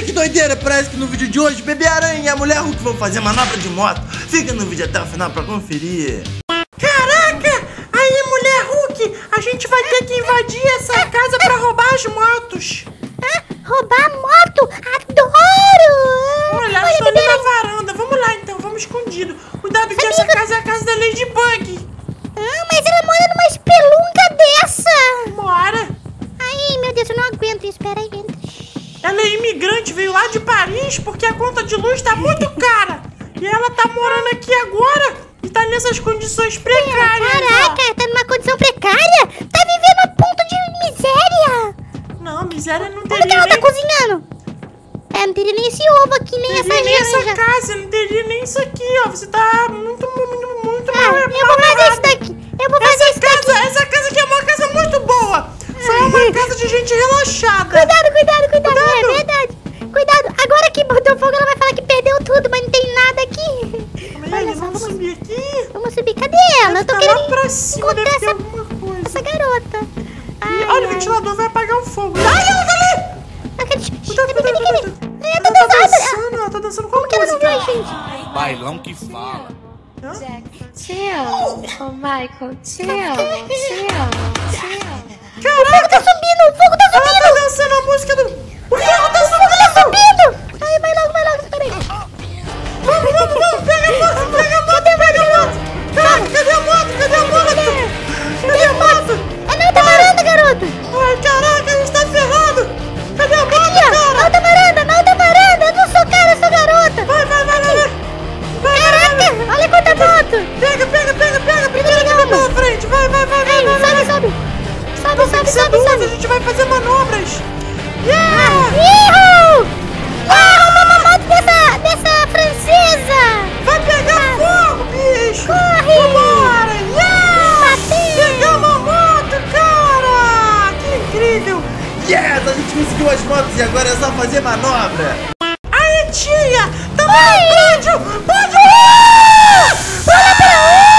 Olha que doideira, parece que no vídeo de hoje, Bebê Aranha e a Mulher Hulk vão fazer manobra de moto. Fica no vídeo até o final pra conferir. Caraca! Aí, mulher Hulk, a gente vai ter que invadir essa casa pra roubar as motos. Ah, roubar moto? Adoro! Olha, estão ali na varanda. Vamos lá então, vamos escondido. Cuidado que essa casa é a casa da Ladybug. Ah, mas ela mora numa espelunca dessa! Mora. Ai, meu Deus, eu não aguento isso. Pera aí, entra. Ela é imigrante, veio lá de Paris porque a conta de luz tá muito cara. E ela tá morando aqui agora e tá nessas condições precárias. Caraca, tá numa condição precária? Tá vivendo a ponto de miséria! ó. Não, miséria não Como que teria ela tá nem, cozinhando? É, não teria nem esse ovo aqui, nem essa teria nem essa casa, não teria nem isso aqui, ó. Você tá muito, muito, muito Ah, mal, eu vou fazer isso daqui. Com Como que ela não viu a música. gente? Bailão que fala. Hã? Te amo, oh Michael, te amo, te amo, te amo. O fogo tá subindo, o fogo tá Ela subindo. tá dançando a música do... Sobe, duas, a gente vai fazer manobras. Yeah! Ihu! Ah, moto dessa, dessa francesa. Vai pegar fogo, bicho! Corre! Vambora! Yeah! Pegamos a moto, cara! Que incrível! Yes, a gente conseguiu as motos e agora é só fazer manobra. Aí, tia! Tamo no prédio! Pode Olha pra uh!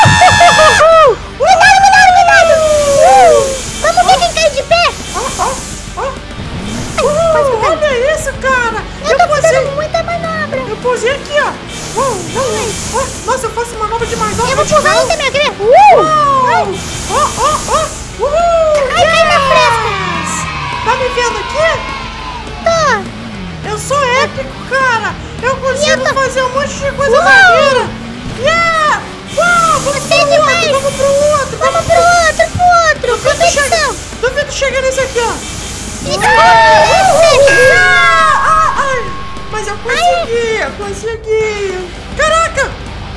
Vendo aqui? Tô. Eu sou épico, cara! Eu consigo eu tô- fazer um monte de coisa maneira! Yeah! Vamos Você é pro outro! demais. Vamos pro outro! Vamos pro outro, pro outro. Duvido chega, Competição. duvido chega nesse aqui, ó! Escolha. Ah, ah! Mas eu consegui! Eu consegui! Caraca!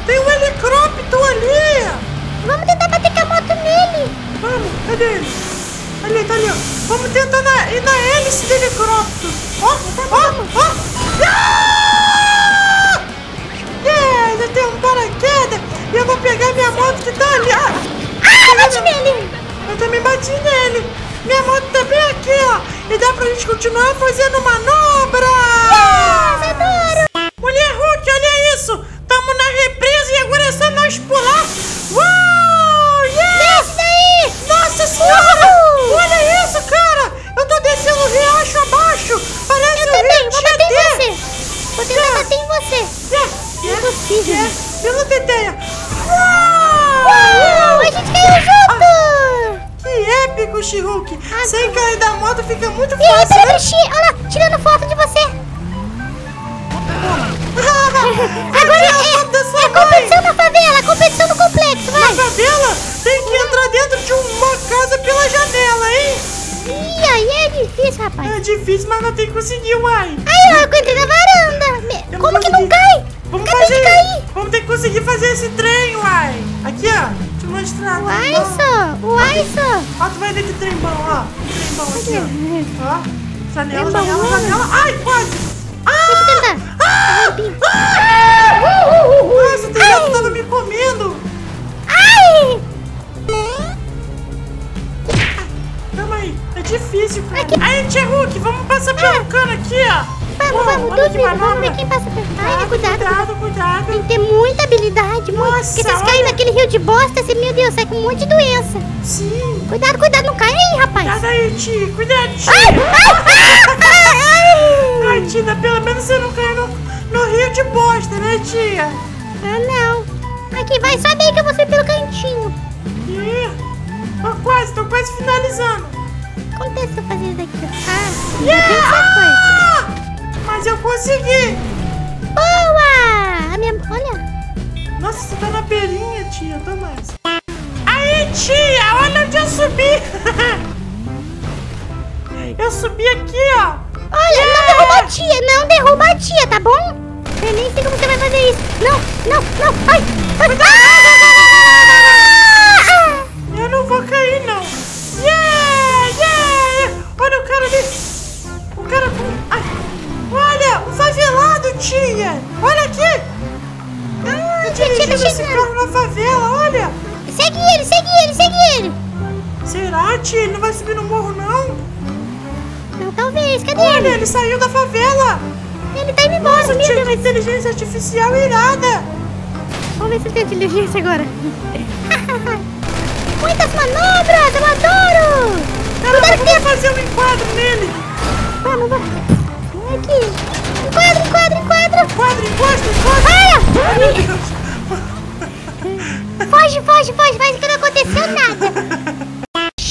Tem um helicóptero ali! Vamos tentar bater com a moto nele. Vamos, cadê ele? Ali, tá ali, ó. Vamos tentar na, ir na hélice do helicóptero. Ó, ó, ó. Ah! Yeah, já tem um paraquedas. E eu vou pegar minha moto que tá ali. Ah, Ah, bate nele. eu também bati nele. Minha moto tá bem aqui, ó. E dá pra gente continuar fazendo manobra. Yes, adoro. Mulher Hulk, olha isso. Tamo na represa e agora é só nós pular. Épico, She-Hulk! Ah, Sem cair da moto fica muito fácil, peraí, né? Xi, olha lá, tirando foto de você. Agora Tira é, a da é competição na favela, competição no complexo, Na vai. favela tem que entrar dentro de uma casa pela janela, hein? Ih, aí é difícil, rapaz. É difícil, mas não tem que conseguir, uai! Aí, ó, eu entrei na varanda. Eu Como que não cai? Vamos Acabei fazer! de cair. Vamos ter que conseguir fazer esse trem, uai! Aqui, ó! Eu mostrar. Uai, só, uai, só. Ó, tu vai ver que trem bom, ó. Trem bom aqui, ó. Ó, janela, Trem janela, janela. Ai, quase! Deixa eu Ah! tentar. Ah! Rampinho. Ah! Nossa, o telhado tava me comendo. Ai! Calma aí, é difícil, cara. Aí, Tia Hulk, vamos passar pelo cano aqui, ó. Vamos, Uou, vamos, duvido. Vamos ver quem passa por... Ai, Ah, cuidado. cuidado, cuidado. Tem que ter muita habilidade, naquele rio de bosta, você, meu Deus, sai com um monte de doença. Sim. Cuidado, cuidado, não cai aí, rapaz. Cuidado aí, Tia. Cuidado, Tia. Ai, ai, ai, ai. Dá pela pra você não cair no, no rio de bosta, né, tia? Ah, não. Aqui, vai, sobe aí que eu vou subir pelo cantinho. Ih, tô quase, tô quase finalizando. Que eu fazer isso daqui? Ah, Yeah! Mas eu consegui! Boa! A minha... Olha. Nossa, você tá na beirinha, tia, tá mais. Aí, tia, olha onde eu subi! eu subi aqui, ó. Olha, não derruba a tia, não derruba a tia, tá bom? Eu nem sei como você vai fazer isso. Não, não, não. Ai, ai. Ah! Eu não vou cair, não. Yeah, yeah! Olha o cara ali. O cara com... Ai, olha, um favelado, tia. Olha tá dirigindo esse carro na favela, olha. Segue ele, segue ele, segue ele. Será, tia? Ele não vai subir no morro, não? Não, talvez. Cadê Olha, ele? ele saiu da favela. Ele tá indo embora, Nossa, tia, que inteligência artificial irada. Vamos ver se ele tem inteligência agora. Muitas manobras, eu adoro. Cara, Cuidado que vamos fazer um enquadro nele. Vamos, vamos. Vem aqui. Enquadra, enquadra, enquadra. Enquadro, encosta, encosta. Ai, meu Deus. Foge, foge, foge. Faz que não aconteceu nada.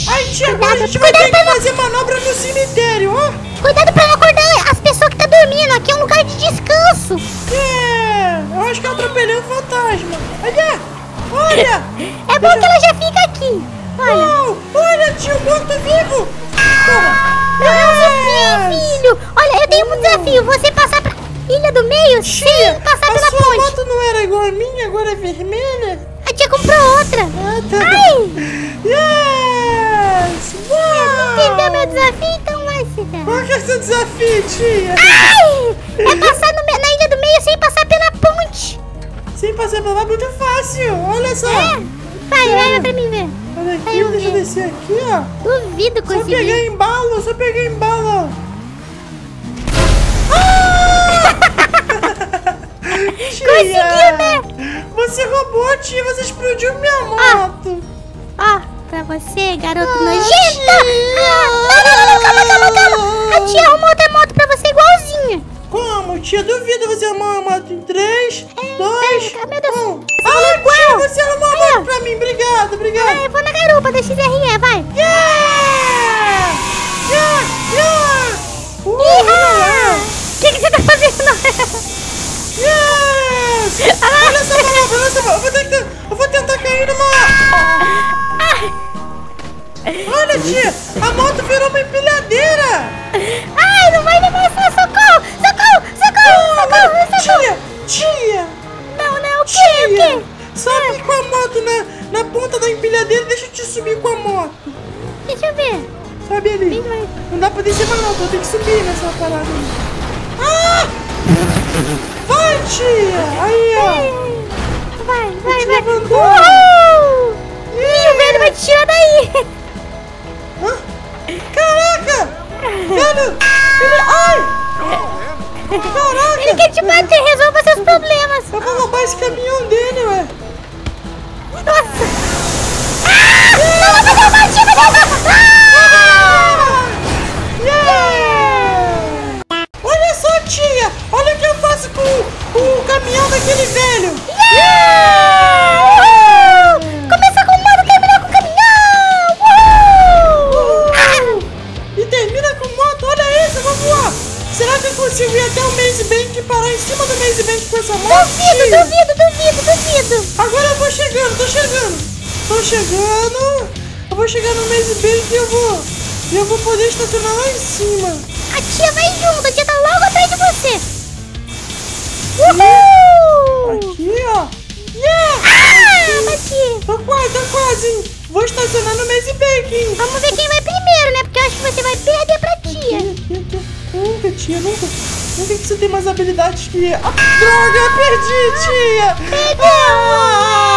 Ai, tia, agora a gente vai ter que pra não- fazer manobra no cemitério, ó. Cuidado pra não acordar as pessoas que tá dormindo. Aqui é um lugar de descanso. É, eu acho que eu atropelei um fantasma. Olha, olha. É bom que ela já fica aqui. Olha. Não, olha, tio, morto-vivo. Toma. Não é zumbi, filho. Olha, eu tenho um desafio. Você passar pra Ilha do Meio Tia, sem passar a pela sua ponte. moto não era igual a minha, agora é vermelha? Comprou outra. Ah, tá. Ai! Yes! Uau! Entendeu meu desafio? Então vai se dar. Qual que é seu desafio, tia? Ai! É passar no na Ilha do Meio sem passar pela ponte. Sem passar pela é muito fácil, olha só. É? Vai, vai, vai pra mim ver. Olha aqui, eu deixa eu descer aqui, ó. Duvido Só conseguir. peguei embalo, só peguei embalo. Tia, Conseguiu, né? Roubou, tia, você explodiu minha Ah. moto. Ó, pra você, garoto Ah, nojento. Ah, calma, calma, calma. A tia arrumou outra moto pra você igualzinha. Como, tia? Duvido você arrumar uma moto em 3, É, 2, pera, meu Deus. 1. Você falou Ah, tia, você arrumou uma moto pra mim. Obrigado, obrigado. Ah, eu vou na garupa da XRE, vai. Moto. Deixa eu ver. Sobe ali. Vai. Não dá pra descer mais não, vou ter que subir nessa parada aí. Ah! Vai, tia! Aí, ó. Vai, vai, vai. levantou. Uhul! Ih, o velho vai te tirar daí. Hã? Caraca! Velho! Ele... Ai! Caraca! Ele quer te bater, resolva seus problemas. Eu vou roubar esse caminhão dele, ué. Nossa. Ah! Não, vai derrubar, tia, vai derrubar. Ah! Yeah! Olha só, tia! Olha o que eu faço com o, o caminhão daquele velho! Yeah! Começa com moto, termina com caminhão. Uhul! Ah! E termina com moto, olha isso, eu vou voar! Será que eu consigo ir até o Maze Bank e parar em cima do Maze Bank com essa moto? Duvido, tia? duvido, duvido, duvido. Agora eu vou chegando, tô chegando! Tô chegando! Eu vou chegar no Maze Bank e eu vou. E eu vou poder estacionar lá em cima. A tia vai junto, a tia tá logo atrás de você. Uhul! Aqui, ó. Yeah! Ah, bati. Tô quase, tô quase, hein? Vou estacionar no Maze Bank? Vamos ver quem vai primeiro, né? Porque eu acho que você vai perder pra tia. Aqui, aqui. Nunca, tia, nunca. Nunca que você tem mais habilidades que. Ah, droga, eu perdi, tia! Perdeu! Ah!